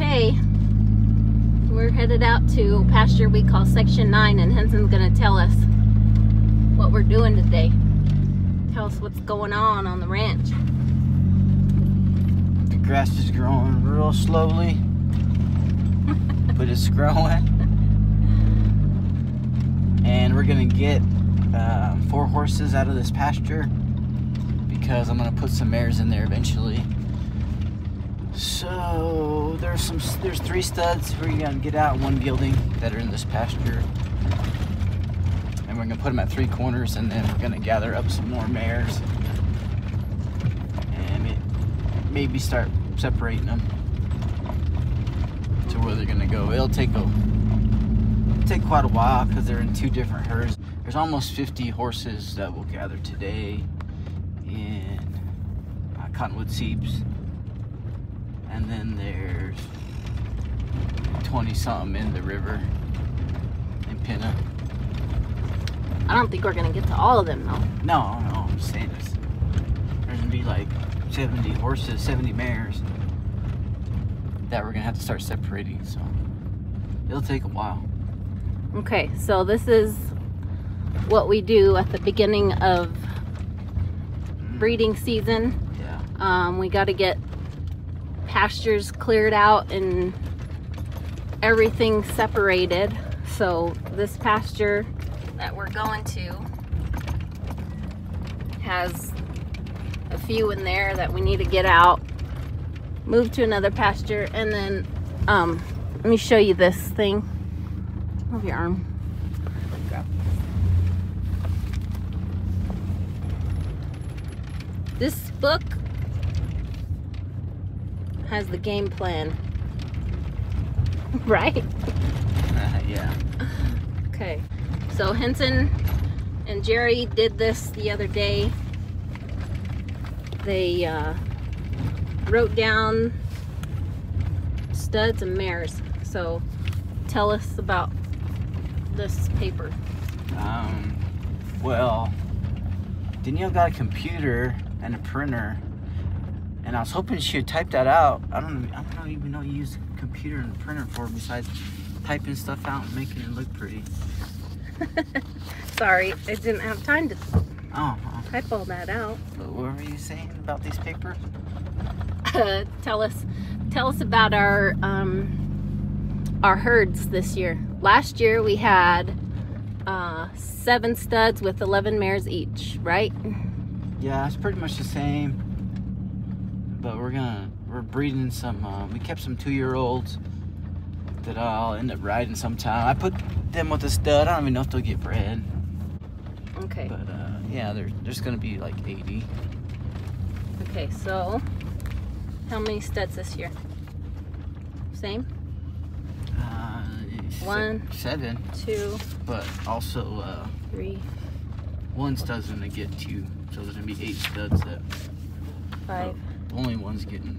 Okay, we're headed out to pasture we call Section 9 and Henson's gonna tell us what we're doing today. Tell us what's going on on the ranch. The grass is growing real slowly, but it's growing. And we're gonna get uh, four horses out of this pasture because I'm gonna put some mares in there eventually. So there's some there's three studs we're gonna get out one building that are in this pasture. And we're gonna put them at three corners and then we're gonna gather up some more mares and may- maybe start separating them to where they're gonna go. It'll take a take quite a while because they're in two different herds. There's almost 50 horses that we'll gather today in uh, Cottonwood Seeps, and then there's 20 something in the river in Pinna. I don't think we're gonna get to all of them though. No, no, I'm just saying this. There's gonna be like 70 horses, 70 mares that we're gonna have to start separating. So it'll take a while. Okay, so this is what we do at the beginning of breeding season. Yeah. Um, we got to get pastures cleared out and everything separated. So this pasture that we're going to has a few in there that we need to get out, move to another pasture, and then um, let me show you this thing. Move your arm. This book has the game plan. right? yeah. Okay. So Henson and Jerry did this the other day. They uh, wrote down studs and mares. So tell us about this paper. Um, well, Danielle got a computer and a printer, and I was hoping she would type that out. I don't, I don't even know you use a computer and a printer for besides typing stuff out and making it look pretty. Sorry, I didn't have time to Oh, oh. type all that out. But what were you saying about these papers? tell us, tell us about our um, our herds this year. Last year we had uh, seven studs with 11 mares each, right? Yeah, it's pretty much the same. But we're gonna we're breeding some. Uh, we kept some two-year-olds that I'll end up riding sometime. I put them with a stud. I don't even know if they'll get bred. Okay. But uh, yeah, there, there's gonna be like 80. Okay, so how many studs this year? Same? Uh, One. seven, Two, but also uh, three, one stud's gonna get two, so there's gonna be eight studs. That five, only one's getting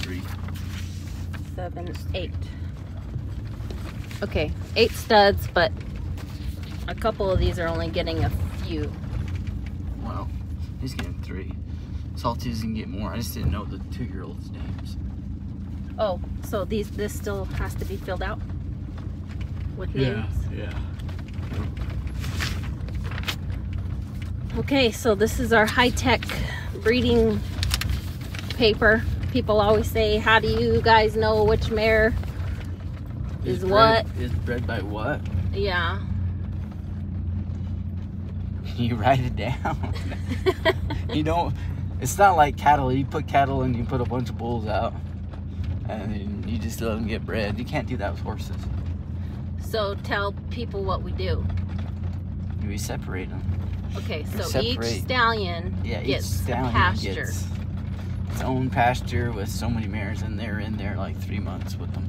three. seven, eight. Okay, eight studs, but a couple of these are only getting a few. Well, he's getting three. Salty's gonna get more. I just didn't know the two-year-olds' names. Oh, so these this still has to be filled out with names. yeah. Okay, so this is our high-tech breeding paper. People always say, "How do you guys know which mare is what?" Is bred by what? Yeah. You write it down. you don't. It's not like cattle. You put cattle and you put a bunch of bulls out, and you just let them get bred. You can't do that with horses. So tell people what we do. We separate them. Okay, so each stallion Yeah, each gets stallion pasture. gets its own pasture with so many mares, and they're in there like three months with them.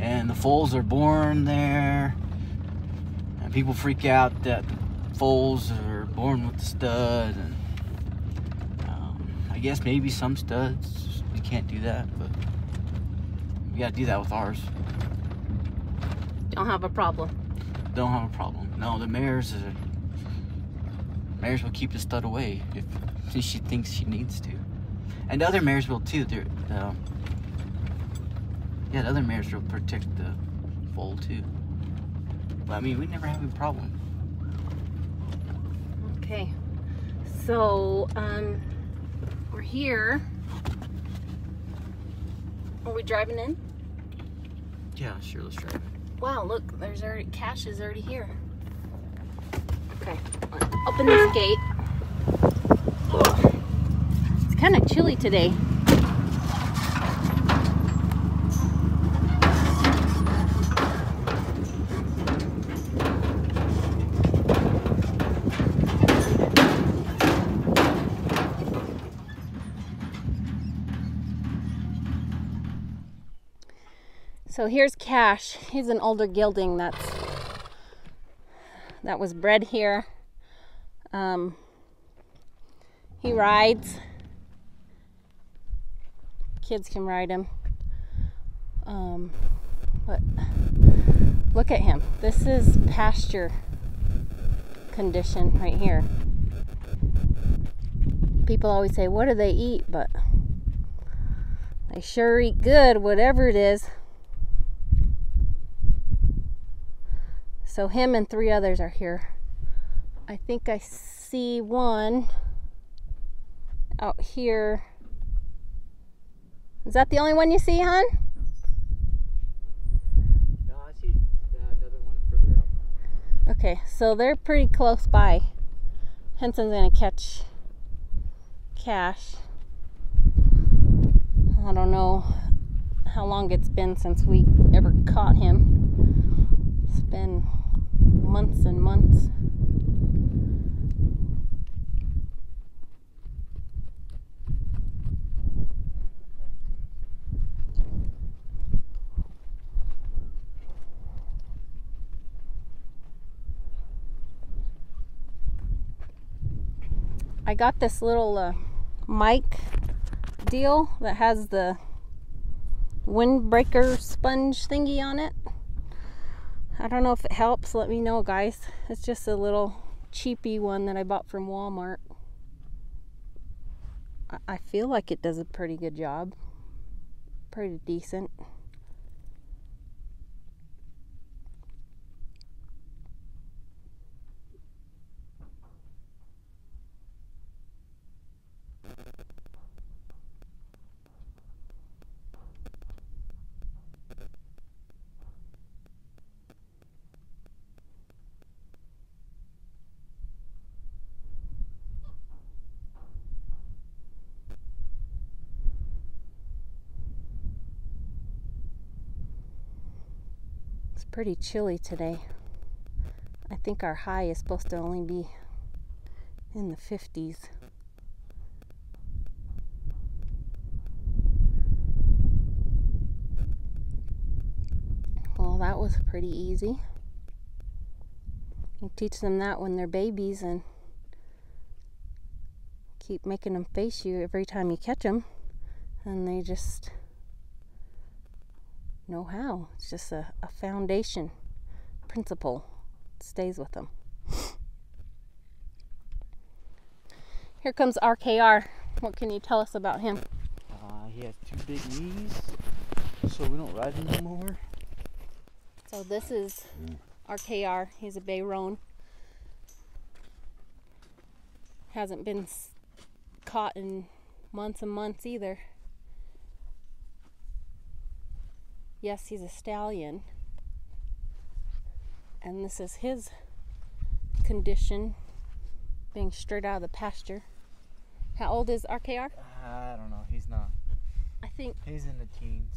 And the foals are born there, and people freak out that the foals are born with the stud, and um, I guess maybe some studs you can't do that, but we gotta do that with ours. Don't have a problem. Don't have a problem. No, the mares are. Mares will keep the stud away if she thinks she needs to, and other mares will too. They're, Yeah, the other mares will protect the foal too. But I mean, we never have a problem. Okay, so um, we're here. Are we driving in? Yeah, sure, let's drive. Wow, look, there's already cash is already here. Okay, open this gate. Kind of chilly today. So here's Cash. He's an older gelding that's that was bred here. Um, he rides. Kids can ride him. Um, but look at him. This is pasture condition right here. People always say, What do they eat? But they sure eat good, whatever it is. So him and three others are here. I think I see one out here. Is that the only one you see, hon? No, I see uh, another one further out. Okay, so they're pretty close by. Henson's gonna catch Cash. I don't know how long it's been since we ever caught him. It's been months and months. I got this little uh, mic deal that has the windbreaker sponge thingy on it. I don't know if it helps. Let me know, guys. It's just a little cheapy one that I bought from Walmart. I- I feel like it does a pretty good job. Pretty decent. It's pretty chilly today. I think our high is supposed to only be in the 50s. Well, that was pretty easy. You teach them that when they're babies and keep making them face you every time you catch them, and they just know how. It's just a, a foundation principle that stays with them. Here comes RKR. What can you tell us about him? Uh, he has two big knees, so we don't ride him anymore. So this is RKR. He's a Bay Roan. Hasn't been caught in months and months either. Yes, he's a stallion. And this is his condition being straight out of the pasture. How old is RKR? Uh, I don't know. He's not. I think He's in the teens.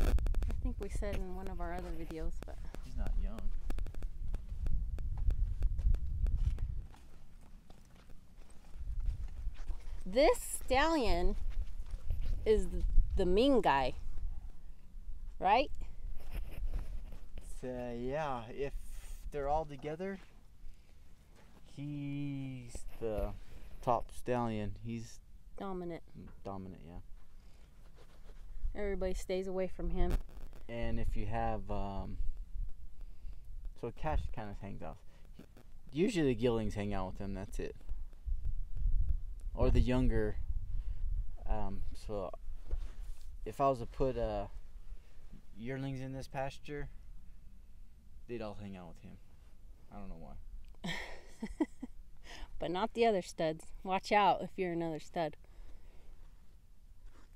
I think we said in one of our other videos, but He's not young. this stallion is the mean guy. Right? So, yeah, if they're all together, he's the top stallion. He's Dominant. dominant, yeah. Everybody stays away from him. And if you have, um, so Cash kind of hangs out. Usually the geldings hang out with him. That's it. Or the younger. Um, so if I was to put a yearlings in this pasture, they'd all hang out with him. I don't know why. but not the other studs. Watch out if you're another stud.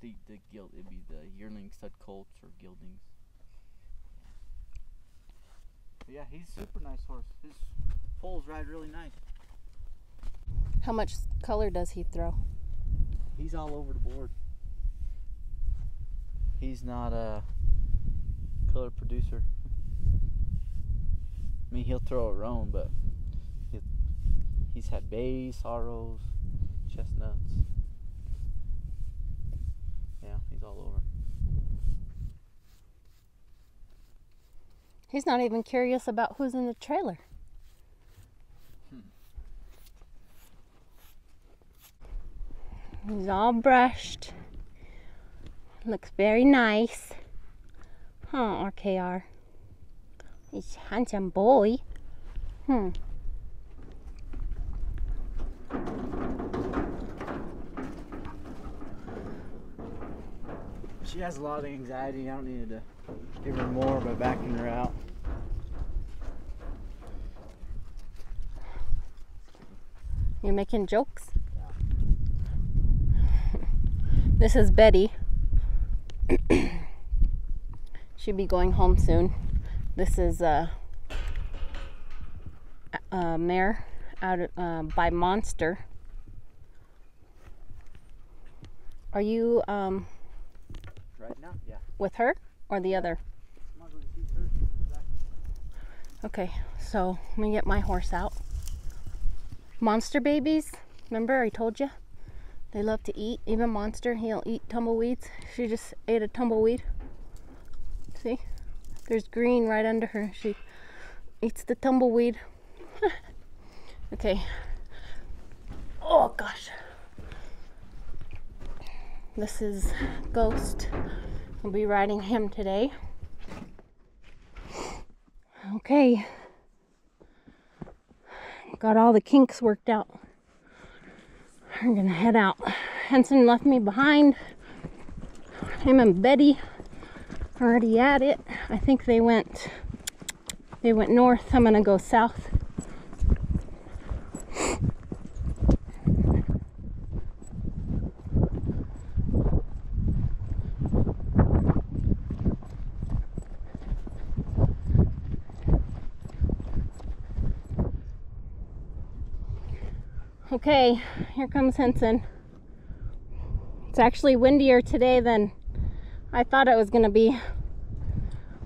The the gild it'd be the yearling stud colts or geldings. But yeah, he's a super nice horse. His foals ride really nice. How much color does he throw? He's all over the board. He's not a color producer. I mean, he'll throw a roan, but he, he's had bays, sorrels, chestnuts. Yeah, he's all over. He's not even curious about who's in the trailer. Hmm. He's all brushed. Looks very nice. Huh, RKR. He's a handsome boy. Hmm. She has a lot of anxiety. I don't need to give her more by backing her out. You're making jokes? this is Betty. She'll be going home soon. This is a, a mare out of, uh, by Monster. Are you um, Right now? Yeah. with her or the other? I'm not going to see her. Back. Okay, so let me get my horse out. Monster babies, remember I told you? They love to eat. Even Monster, he'll eat tumbleweeds. She just ate a tumbleweed. See? There's green right under her. She eats the tumbleweed. okay. Oh gosh. This is Ghost. I'll be riding him today. Okay. Got all the kinks worked out. I'm gonna head out. Henson left me behind. Him and Betty already at it. I think they went they went north. I'm gonna go south. Okay, here comes Henson. It's actually windier today than I thought it was going to be.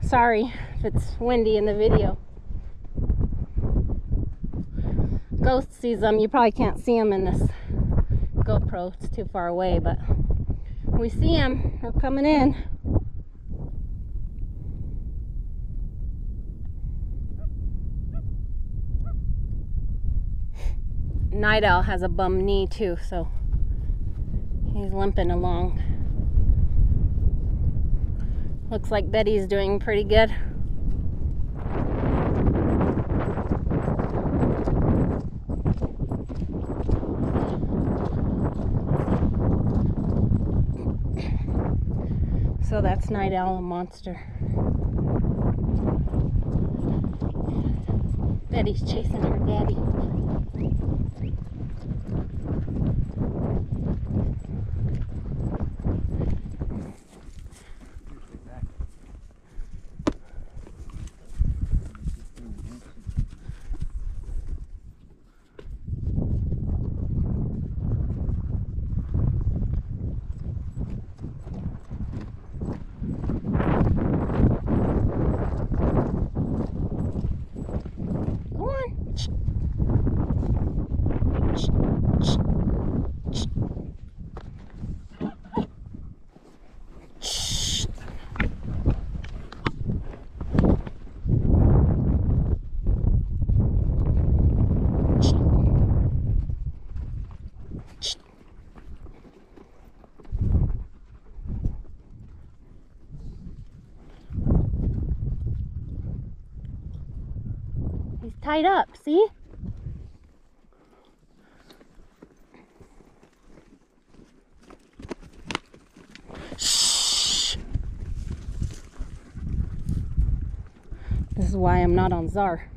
Sorry if it's windy in the video. Ghost sees them. You probably can't see them in this GoPro. It's too far away, but we see them. They're coming in. Night Owl has a bum knee too, so he's limping along. Looks like Betty's doing pretty good. So that's Night Owl and Monster. Betty's chasing her daddy. tied up, see? Shh. This is why I'm not on czar.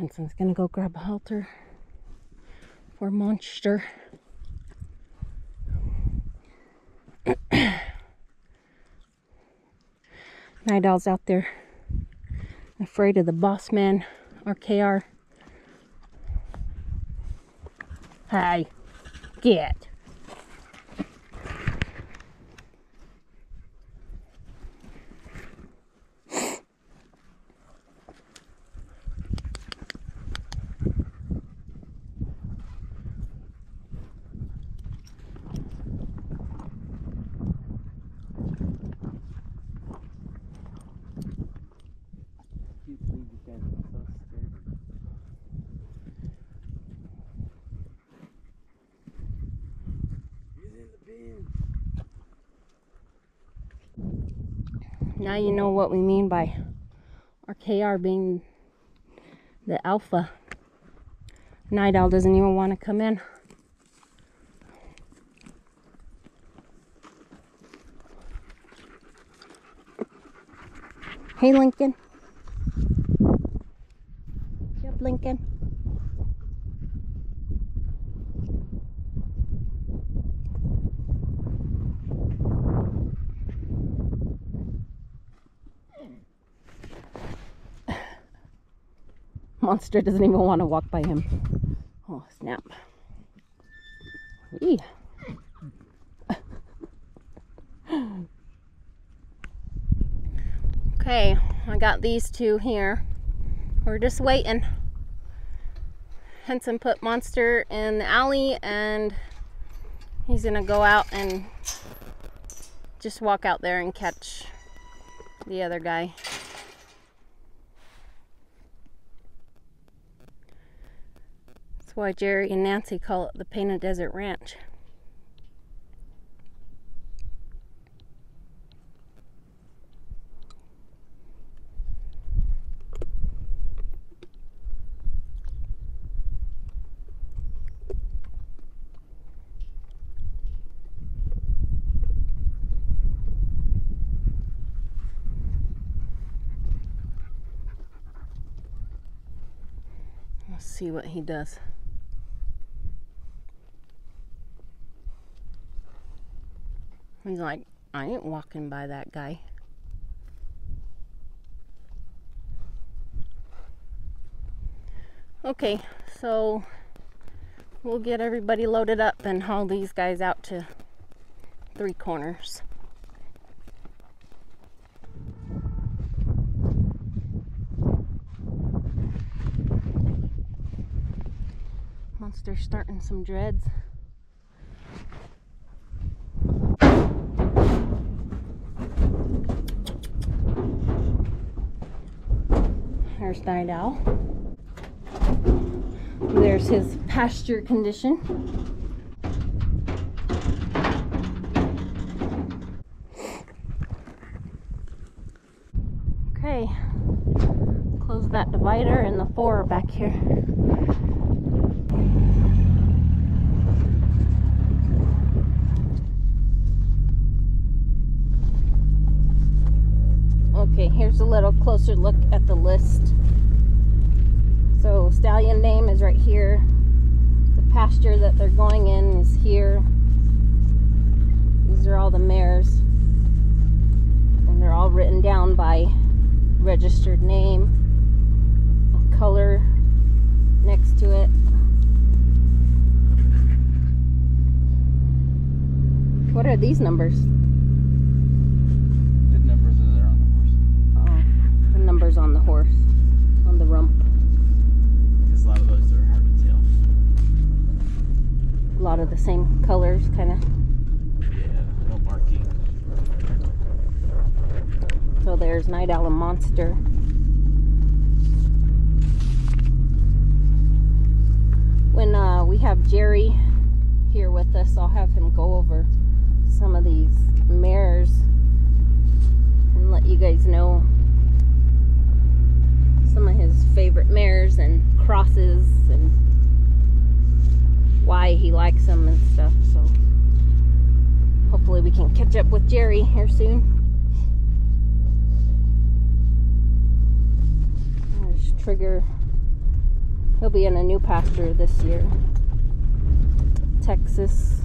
Henson's gonna go grab a halter for Monster. Night Owl's out there afraid of the boss man, RKR. Hey, get. Can't believe you guys are so scared. He's in the bin. Now you know what we mean by RKR being the alpha. Night Owl doesn't even want to come in. Hey, Lincoln. Yep, Lincoln. Monster doesn't even want to walk by him. Oh, snap. Okay, I got these two here. We're just waiting. Henson put Monster in the alley and he's gonna go out and just walk out there and catch the other guy. That's why Jerry and Nancy call it the Painted Desert Ranch. See what he does. He's like, I ain't walking by that guy. Okay, so we'll get everybody loaded up and haul these guys out to Three Corners. Monster starting some dreads. There's Night. There's his pasture condition. Okay, close that divider and the four back here. Okay, here's a little closer look at the list. So stallion name is right here. The pasture that they're going in is here. These are all the mares. And they're all written down by registered name color next to it. What are these numbers? The numbers are there on the horse. Oh, on the horse, on the rump. Because a lot of those are hard to tell. A lot of the same colors, kind of. Yeah, no marking. So there's Night Owl and Monster. When uh, we have Jerry here with us, I'll have him go over some of these mares and let you guys know some of his favorite mares and crosses and why he likes them and stuff. So hopefully we can catch up with Jerry here soon. There's Trigger. He'll be in a new pasture this year. Texas. Texas.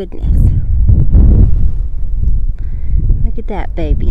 Goodness. Look at that baby.